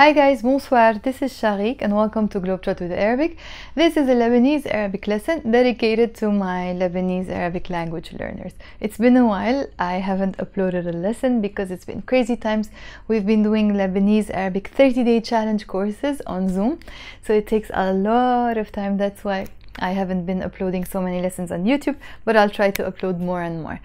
Hi guys, bonsoir. This is Chaghig and welcome to Globetrot with Arabic. This is a Lebanese Arabic lesson dedicated to my Lebanese Arabic language learners. It's been a while. I haven't uploaded a lesson because it's been crazy times. We've been doing Lebanese Arabic 30 day challenge courses on Zoom. So it takes a lot of time. That's why I haven't been uploading so many lessons on YouTube, but I'll try to upload more and more.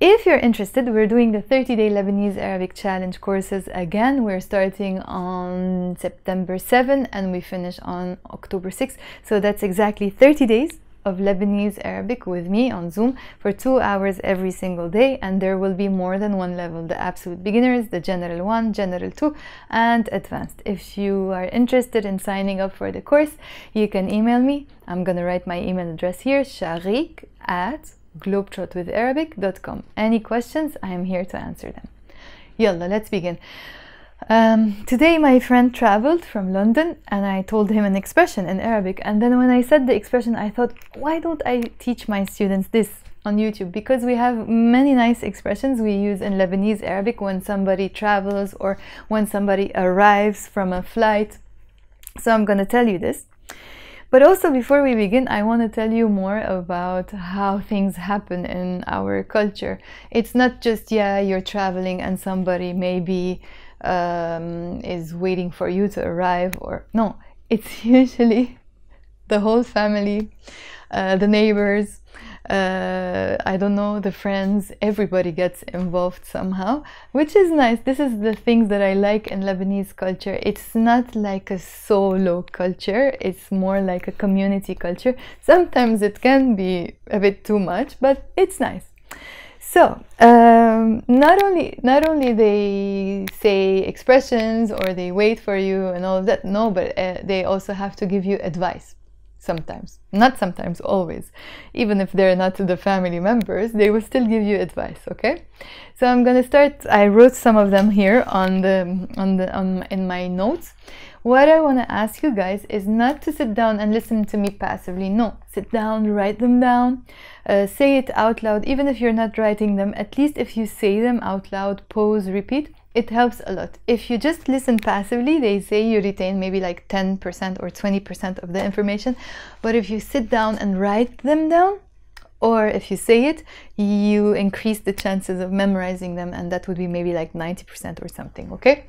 If you're interested, we're doing the 30 day Lebanese Arabic challenge courses again. We're starting on September 7 and we finish on October 6. So that's exactly 30 days of Lebanese Arabic with me on Zoom for two hours every single day. And there will be more than one level the absolute beginners, the general one, general two, and advanced. If you are interested in signing up for the course, you can email me. I'm going to write my email address here chaghig at globetrotwitharabic.com. Any questions? I am here to answer them. Yalla, let's begin. Um, today, my friend traveled from London and I told him an expression in Arabic. And then, when I said the expression, I thought, why don't I teach my students this on YouTube? Because we have many nice expressions we use in Lebanese Arabic when somebody travels or when somebody arrives from a flight. So, I'm going to tell you this. But also, before we begin, I want to tell you more about how things happen in our culture. It's not just, yeah, you're traveling and somebody maybe um, is waiting for you to arrive, or no, it's usually the whole family, uh, the neighbors, uh, I don't know, the friends, everybody gets involved somehow, which is nice. This is the things that I like in Lebanese culture. It's not like a solo culture, it's more like a community culture. Sometimes it can be a bit too much, but it's nice. So um, not only not only they say expressions or they wait for you and all of that, no, but uh, they also have to give you advice sometimes not sometimes always. Even if they're not the family members they will still give you advice okay? So i'm going to start i wrote some of them here on the on the on in my notes. What i want to ask you guys is not to sit down and listen to me passively no. Sit down write them down uh, say it out loud. Even if you're not writing them at least if you say them out loud pause repeat it helps a lot. If you just listen passively, they say you retain maybe like 10% or 20% of the information. But if you sit down and write them down, or if you say it, you increase the chances of memorizing them, and that would be maybe like 90% or something, okay?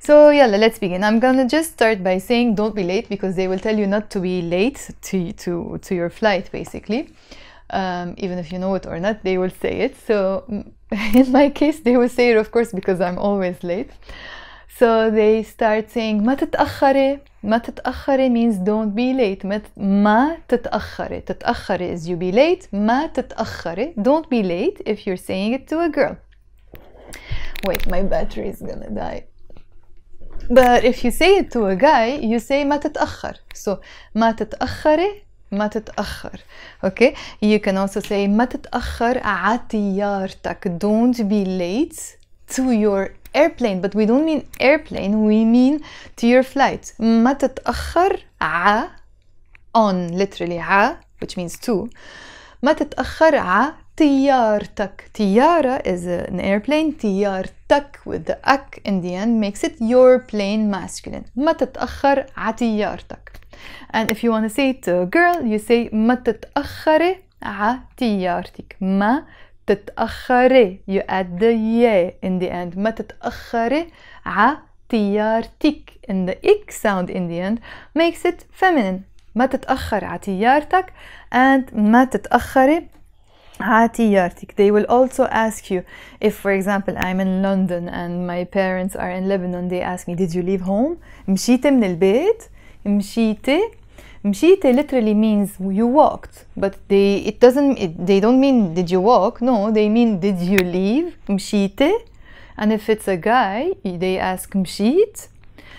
So, yeah, let's begin. I'm gonna just start by saying don't be late because they will tell you not to be late to, to, to your flight, basically. Um, even if you know it or not, they will say it. So, in my case, they will say it, of course, because I'm always late. So they start saying ما تتأخري ما تتأخري means don't be late ما تتأخري تتأخري is you be late ما تتأخري don't be late if you're saying it to a girl wait my battery is gonna die but if you say it to a guy you say ما تتأخر so ما تتأخري ما تتأخر okay you can also say ما تتأخر على طيارتك don't be late to your airplane but we don't mean airplane we mean to your flight ما تتأخر ع on literally ع which means to ما تتأخر ع طيارتك طيارة is an airplane طيارتك with the ak in the end makes it your plane masculine ما تتأخر ع طيارتك and if you want to say it to a girl you say ما تتأخري ع طيارتك ما تتأخري you add the ي in the end ما تتأخري ع طيارتك and the ik sound in the end makes it feminine ما تتأخر ع طيارتك and ما تتأخري ع طيارتك they will also ask you if for example I'm in London and my parents are in Lebanon they ask me did you leave home مشيتي من البيت مشيتي مشيتي literally means you walked but they it doesn't it, they don't mean did you walk no they mean did you leave مشيتي and if it's a guy they ask مشيت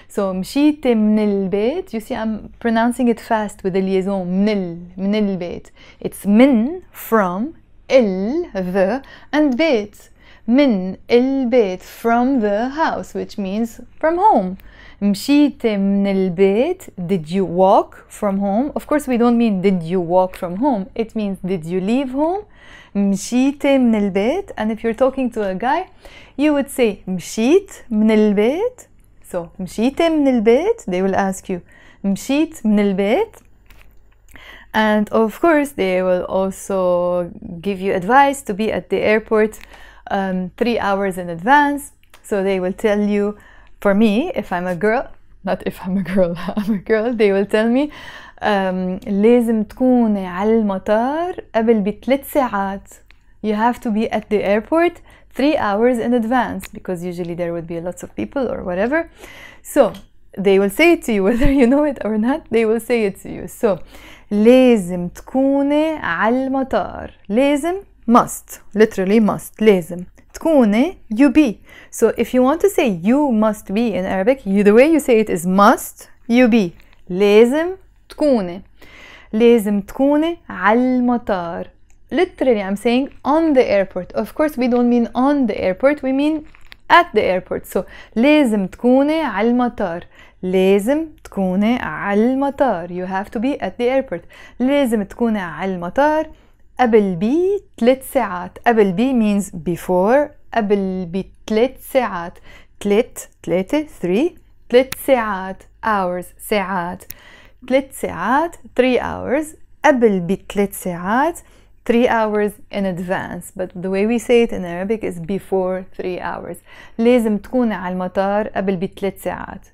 so مشيتي من البيت you see I'm pronouncing it fast with the liaison من ال من البيت it's من from ال the and بيت من البيت from the house which means from home مشيتي من البيت did you walk from home of course we don't mean did you walk from home it means did you leave home مشيتي من البيت and if you're talking to a guy you would say مشيت من البيت so مشيت من البيت they will ask you مشيت من البيت and of course they will also give you advice to be at the airport um, three hours in advance so they will tell you for me if i'm a girl not if i'm a girl i'm a girl they will tell me um, لازم تكوني على المطار قبل بثلاث ساعات you have to be at the airport three hours in advance because usually there would be lots of people or whatever so they will say it to you whether you know it or not they will say it to you so لازم تكوني على المطار لازم must literally must لازم تكوني you be so if you want to say you must be in Arabic you, the way you say it is must you be لازم تكوني لازم تكوني على المطار literally I'm saying on the airport of course we don't mean on the airport we mean at the airport so لازم تكوني على المطار لازم تكوني على المطار you have to be at the airport لازم تكوني على المطار قبل بي ثلاث ساعات قبل بي means before قبل بثلاث ساعات ثلاث ثلاثة three ثلاث ساعات hours ساعات ثلاث ساعات 3 hours قبل بثلاث ساعات 3 hours in advance but the way we say it in Arabic is before 3 hours لازم تكون على المطار قبل بثلاث ساعات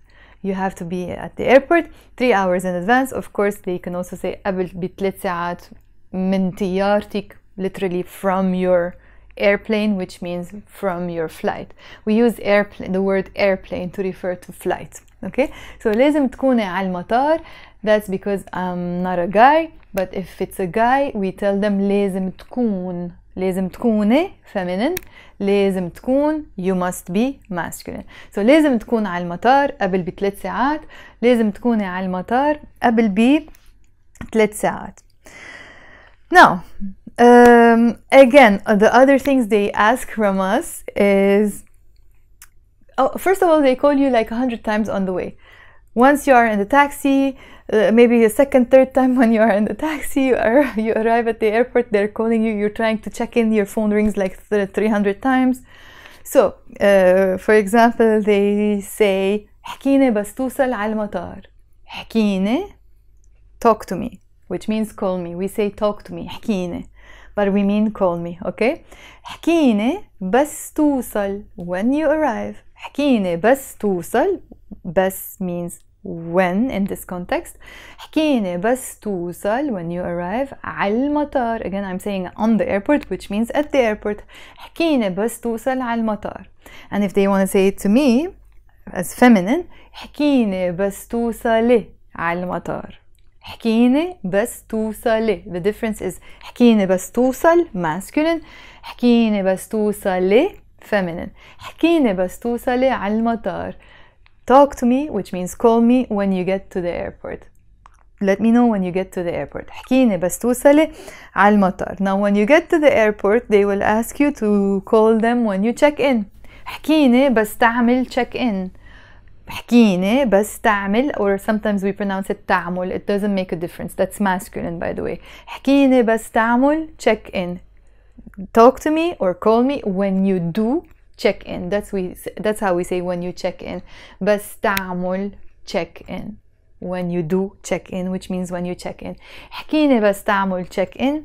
you have to be at the airport 3 hours in advance of course they can also say قبل بثلاث ساعات من طيارتك literally from your airplane which means from your flight we use airplane the word airplane to refer to flight okay so لازم تكوني على المطار that's because I'm not a guy but if it's a guy we tell them لازم تكون لازم تكوني feminine لازم تكون you must be masculine so لازم تكون على المطار قبل بثلاث ساعات لازم تكوني على المطار قبل بثلاث ساعات now um, again the other things they ask from us is oh, first of all they call you like a hundred times on the way once you are in the taxi uh, maybe a second third time when you are in the taxi you, are, you arrive at the airport they're calling you you're trying to check in your phone rings like 300 times so uh, for example they say حكيني بس توصل على المطار حكيني talk to me which means call me we say talk to me حكيني but we mean call me okay حكيني بس توصل when you arrive حكيني بس توصل بس means when in this context حكيني بس توصل when you arrive على المطار again I'm saying on the airport which means at the airport حكيني بس توصل على المطار and if they want to say it to me as feminine حكيني بس توصلي على المطار حكيني بس توصلي the difference is حكيني بس توصل masculine حكيني بس توصلي feminine حكيني بس توصلي على المطار talk to me which means call me when you get to the airport let me know when you get to the airport حكيني بس توصلي على المطار now when you get to the airport they will ask you to call them when you check in حكيني بس تعمل check in حكيني بس تعمل or sometimes we pronounce it تعمل it doesn't make a difference that's masculine by the way حكيني بس تعمل check in talk to me or call me when you do check in that's we that's how we say when you check in بس تعمل check in when you do check in which means when you check in حكيني بس تعمل check in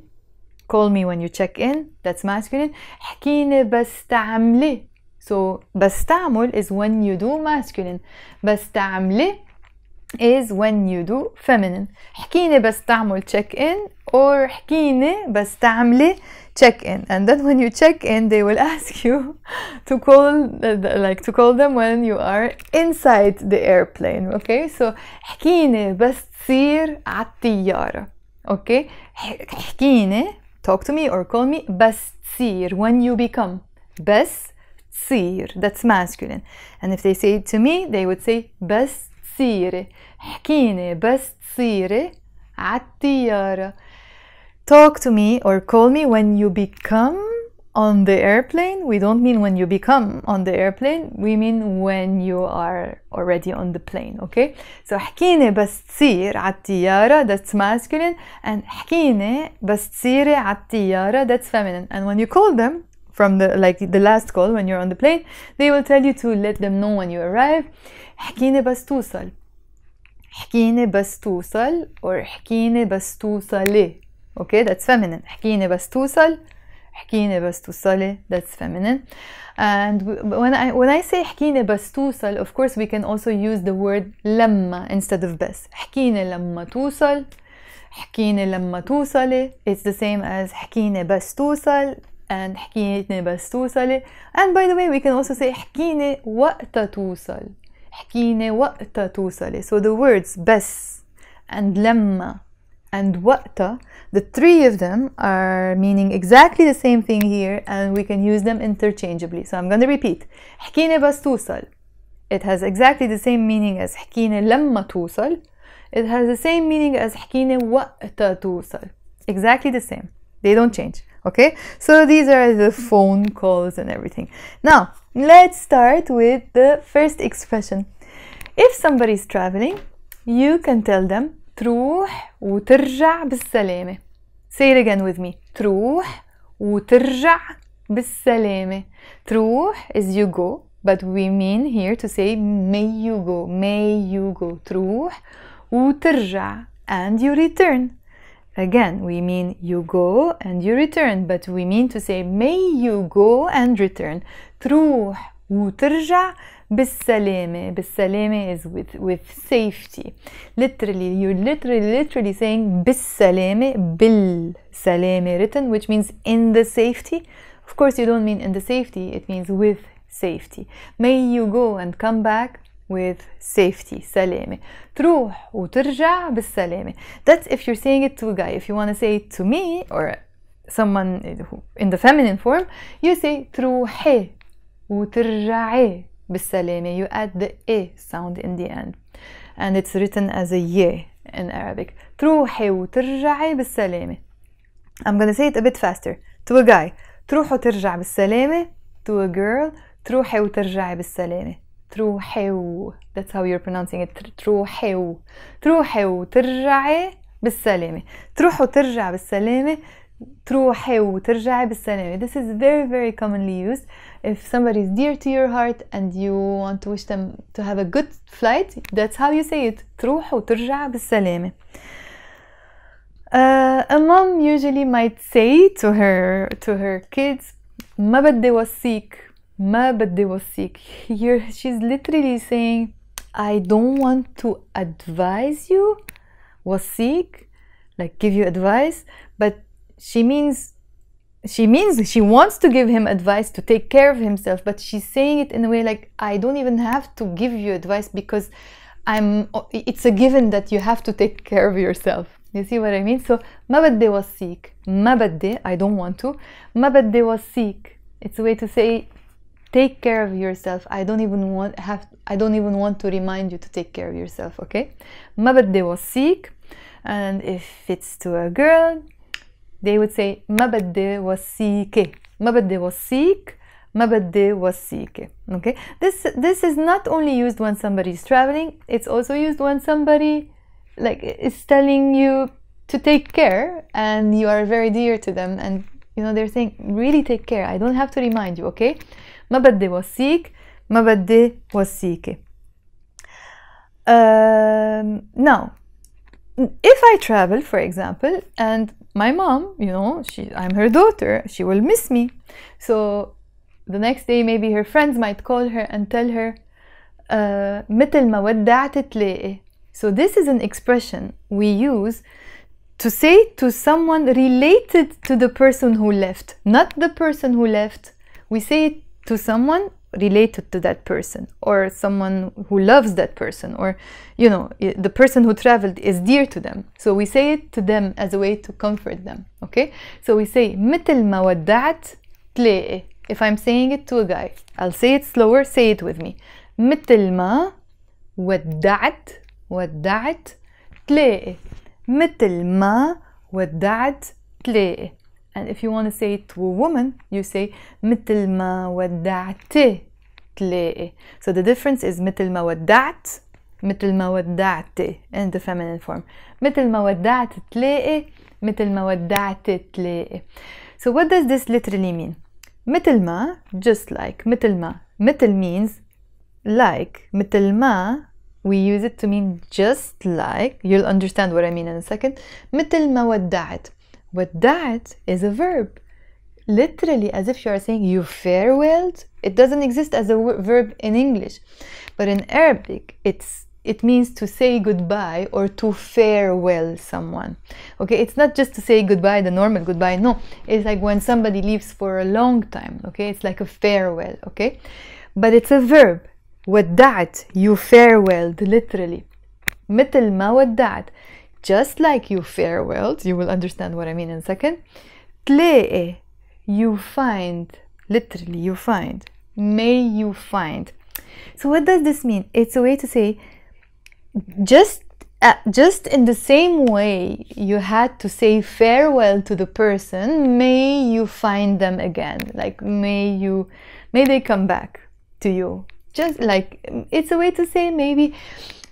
call me when you check in that's masculine حكيني بس تعملي so بس تعمل is when you do masculine بس تعملي is when you do feminine حكيني بس تعمل check in or حكيني بس تعملي check in and then when you check in they will ask you to call like to call them when you are inside the airplane okay so حكيني بس تصير على الطيارة okay حكيني talk to me or call me بس تصير when you become بس تصير that's masculine and if they say it to me they would say بس تصيري حكيني بس تصيري عالطيارة talk to me or call me when you become on the airplane we don't mean when you become on the airplane we mean when you are already on the plane okay so حكيني بس تصير عالطيارة that's masculine and حكيني بس تصيري عالطيارة that's feminine and when you call them from the like the last call when you're on the plane they will tell you to let them know when you arrive احكيني بس توصل احكيني بس توصل or احكيني بس توصلي okay that's feminine احكيني بس توصل احكيني بس توصلي that's feminine and when I when I say احكيني بس توصل of course we can also use the word لما instead of بس احكيني لما توصل احكيني لما توصلي it's the same as احكيني بس توصل and احكيني بس توصلي and by the way we can also say احكيني وقت توصل احكيني وقت توصلي so the words بس and لما and وقت the three of them are meaning exactly the same thing here and we can use them interchangeably so I'm going to repeat احكيني بس توصل it has exactly the same meaning as احكيني لما توصل it has the same meaning as احكيني وقت توصل exactly the same they don't change okay so these are the phone calls and everything now let's start with the first expression if somebody is traveling you can tell them تروح وترجع بالسلامة say it again with me تروح وترجع بالسلامة تروح is you go but we mean here to say may you go may you go تروح وترجع and you return Again, we mean you go and you return, but we mean to say may you go and return. تروح وترجع بالسلامة. بالسلامة is with, with safety. Literally, you're literally, literally saying بالسلامة, بالسلامة written, which means in the safety. Of course, you don't mean in the safety, it means with safety. May you go and come back with safety سلامة تروح وترجع بالسلامة that's if you're saying it to a guy if you want to say it to me or someone in the feminine form you say تروحي وترجعي بالسلامة you add the a sound in the end and it's written as a ye in Arabic تروحي وترجعي بالسلامة I'm gonna say it a bit faster to a guy تروح وترجع بالسلامة to a girl تروحي وترجعي بالسلامة تروحي that's how you're pronouncing it تروحي تروحي وترجعي بالسلامة تروح وترجع بالسلامة تروحي وترجعي بالسلامة this is very very commonly used if somebody is dear to your heart and you want to wish them to have a good flight that's how you say it تروح وترجع بالسلامة uh, a mom usually might say to her to her kids ما بدي وصيك my birthday was sick. She's literally saying, I don't want to advise you, was sick, like give you advice, but she means she means she wants to give him advice to take care of himself, but she's saying it in a way like I don't even have to give you advice because I'm it's a given that you have to take care of yourself. You see what I mean? So ma birthday was sick. Ma I don't want to. Ma birthday was sick. It's a way to say take care of yourself i don't even want have i don't even want to remind you to take care of yourself okay ما بدي وصيك and if it's to a girl they would say ما بدي وصيك ما بدي وصيك ما بدي وصيك okay this this is not only used when somebody is traveling it's also used when somebody like is telling you to take care and you are very dear to them and you know they're saying really take care i don't have to remind you okay ما بدي وصيك ما بدي وصيكي um, now if I travel for example and my mom you know she I'm her daughter she will miss me so the next day maybe her friends might call her and tell her uh, مثل ما ودعت تلاقي so this is an expression we use to say to someone related to the person who left not the person who left we say it to someone related to that person or someone who loves that person or you know the person who traveled is dear to them so we say it to them as a way to comfort them okay so we say مثل ما ودعت تلاقي if I'm saying it to a guy I'll say it slower say it with me مثل ما ودعت ودعت تلاقي مثل ما ودعت تلاقي and if you want to say it to a woman you say مثل ما ودعت تلاقي so the difference is مثل ما ودعت مثل ما ودعت in the feminine form مثل ما ودعت تلاقي مثل ما ودعت تلاقي so what does this literally mean مثل ما just like مثل ما مثل means like مثل ما we use it to mean just like you'll understand what I mean in a second مثل ما ودعت ودعت is a verb literally as if you are saying you farewelled it doesn't exist as a verb in English but in Arabic it's it means to say goodbye or to farewell someone okay it's not just to say goodbye the normal goodbye no it's like when somebody leaves for a long time okay it's like a farewell okay but it's a verb ودعت you farewelled literally مثل ما ودعت just like you farewelled you will understand what I mean in a second تلاقي you find literally you find may you find so what does this mean it's a way to say just uh, just in the same way you had to say farewell to the person may you find them again like may you may they come back to you just like it's a way to say maybe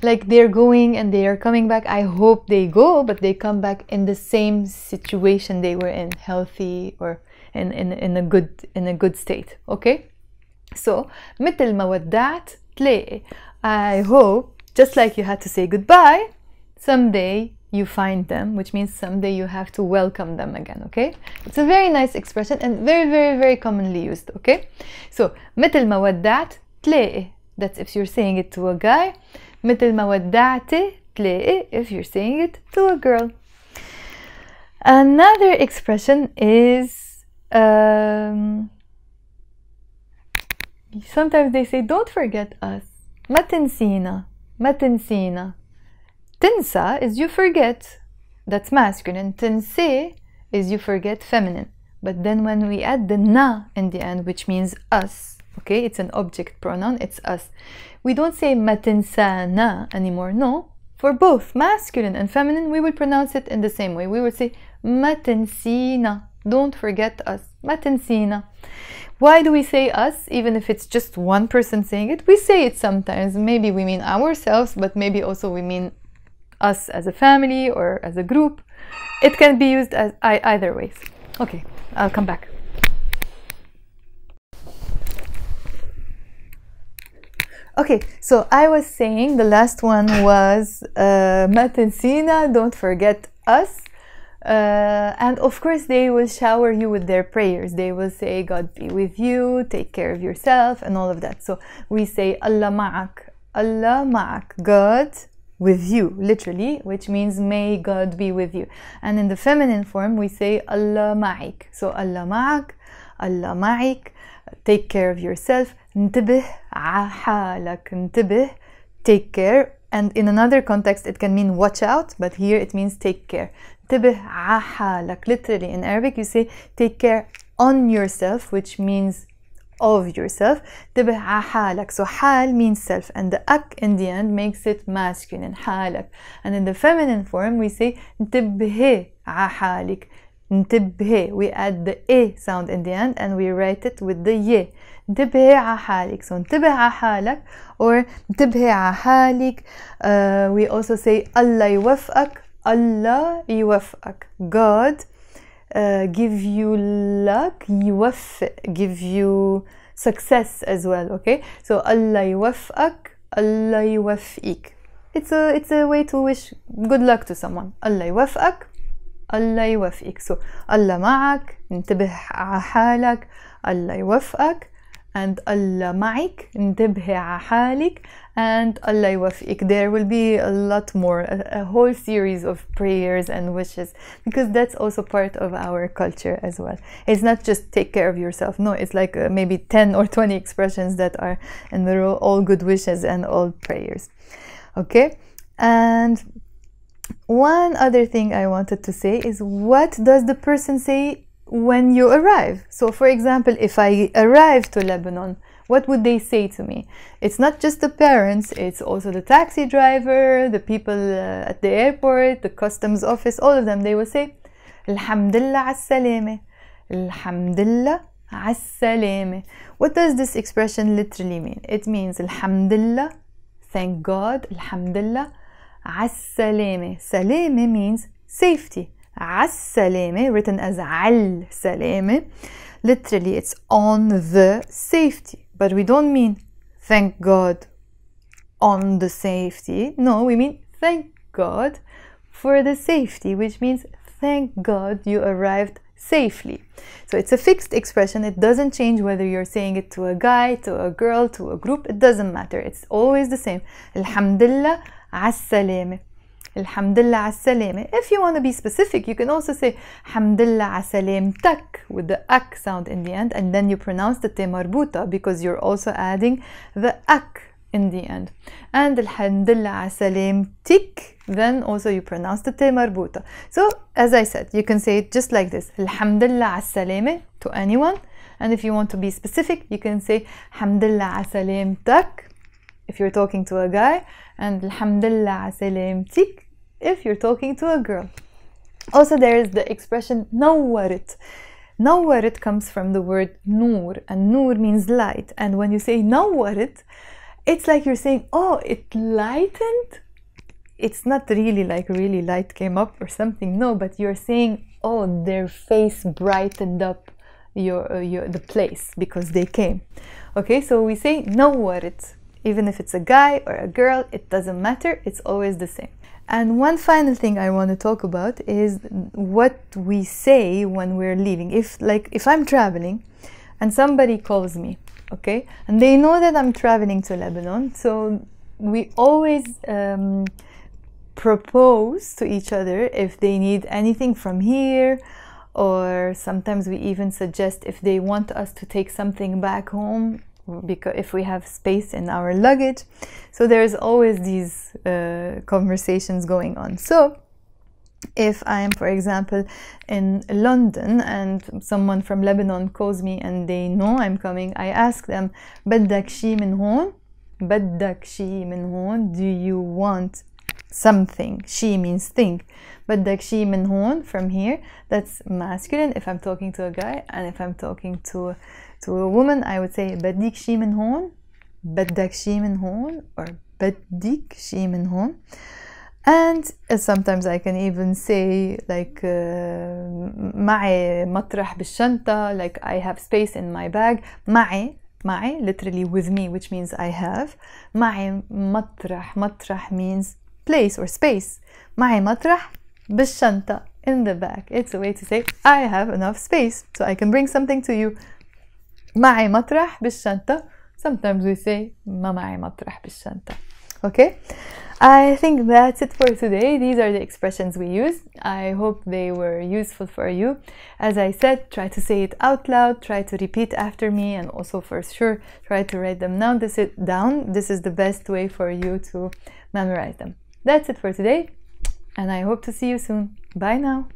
like they're going and they are coming back i hope they go but they come back in the same situation they were in healthy or in, in, in a good in a good state okay so مثل ما ودعت تلاقي I hope just like you had to say goodbye someday you find them which means someday you have to welcome them again okay it's a very nice expression and very very very commonly used okay so مثل ما ودعت تلاقي that's if you're saying it to a guy مثل ما ودعتي تلاقي if you're saying it to a girl another expression is um, sometimes they say don't forget us ما تنسينا ما تنسينا تنسى is you forget that's masculine تنسي is you forget feminine but then when we add the na in the end which means us okay it's an object pronoun it's us. We don't say matinsana anymore no. For both masculine and feminine we will pronounce it in the same way. We will say matinsina. Don't forget us. Matinsina. Why do we say us even if it's just one person saying it? We say it sometimes. Maybe we mean ourselves but maybe also we mean us as a family or as a group. It can be used as either ways. Okay i'll come back. Okay so i was saying the last one was uh, matensina don't forget us uh, and of course, they will shower you with their prayers. They will say, God be with you, take care of yourself, and all of that. So we say, Allah ma'ak, Allah ma'ak, God with you, literally, which means may God be with you. And in the feminine form, we say, Allah ma'ik. So Allah ma'ak, Allah ma'ik, take care of yourself. انتبه حالك, انتبه, take care. And in another context, it can mean watch out, but here it means take care. انتبه على حالك literally in Arabic you say take care on yourself which means of yourself انتبه على حالك so حال means self and the ak in the end makes it masculine حالك and in the feminine form we say انتبهي على حالك انتبهي we add the a sound in the end and we write it with the ye انتبهي على حالك. So انتبه على حالك or انتبهي على حالك. Uh, we also say الله يوفقك. Allah يوفقك. God uh, give you luck. يوفق. Give you success as well. Okay? So Allah يوفقك. Allah يوفقك. It's a it's a way to wish good luck to someone. الله يوفقك. الله يوفقك. So الله معك. انتبه على حالك. الله يوفقك. and Allah معك انتبهي على حالك and Allah يوفقك there will be a lot more a, a, whole series of prayers and wishes because that's also part of our culture as well it's not just take care of yourself no it's like uh, maybe 10 or 20 expressions that are in the all good wishes and all prayers okay and one other thing I wanted to say is what does the person say when you arrive. So, for example, if I arrive to Lebanon, what would they say to me? It's not just the parents, it's also the taxi driver, the people uh, at the airport, the customs office, all of them. They will say, Alhamdulillah as-salame. Alhamdulillah as-salame. What does this expression literally mean? It means Alhamdulillah, thank God, Alhamdulillah, as-salame. Salame means safety. عالسلامة written as عال سلامة literally it's on the safety but we don't mean thank god on the safety no we mean thank god for the safety which means thank god you arrived safely so it's a fixed expression it doesn't change whether you're saying it to a guy to a girl to a group it doesn't matter it's always the same alhamdulillah as-salame Alhamdulillah as-salame. If you want to be specific, you can also say Alhamdulillah tak with the ak sound in the end, and then you pronounce the marbuta because you're also adding the ak in the end. And Alhamdulillah tik, then also you pronounce the marbuta. So, as I said, you can say it just like this Alhamdulillah as-salame to anyone. And if you want to be specific, you can say Alhamdulillah tak if you're talking to a guy, and Alhamdulillah tik if you're talking to a girl. Also, there is the expression nawwarit. Nawwarit comes from the word nur, and nur means light. And when you say nawwarit, it's like you're saying, oh, it lightened. It's not really like really light came up or something. No, but you're saying, oh, their face brightened up your, uh, your the place because they came. Okay, so we say nawwarit. Even if it's a guy or a girl, it doesn't matter. It's always the same. And one final thing I want to talk about is what we say when we're leaving. If like if I'm traveling and somebody calls me, okay, and they know that I'm traveling to Lebanon, so we always um, propose to each other if they need anything from here or sometimes we even suggest if they want us to take something back home because if we have space in our luggage so there's always these uh, conversations going on so if I am, for example, in London and someone from Lebanon calls me and they know I'm coming, I ask them, بدك شي من هون? بدك شي من هون? Do you want something? She means thing. بدك شي من هون? From here. That's masculine if I'm talking to a guy and if I'm talking to to a woman I would say بديك شي من هون بدك شي من هون or بديك شي من هون and sometimes I can even say like uh, معي مطرح بالشنطة like I have space in my bag معي معي literally with me which means I have معي مطرح مطرح means place or space معي مطرح بالشنطة in the bag it's a way to say I have enough space so I can bring something to you معي مطرح بالشنطة sometimes we say ما معي مطرح بالشنطة okay I think that's it for today. These are the expressions we use. I hope they were useful for you. As I said, try to say it out loud, try to repeat after me, and also for sure, try to write them down. This is down. This is the best way for you to memorize them. That's it for today, and I hope to see you soon. Bye now.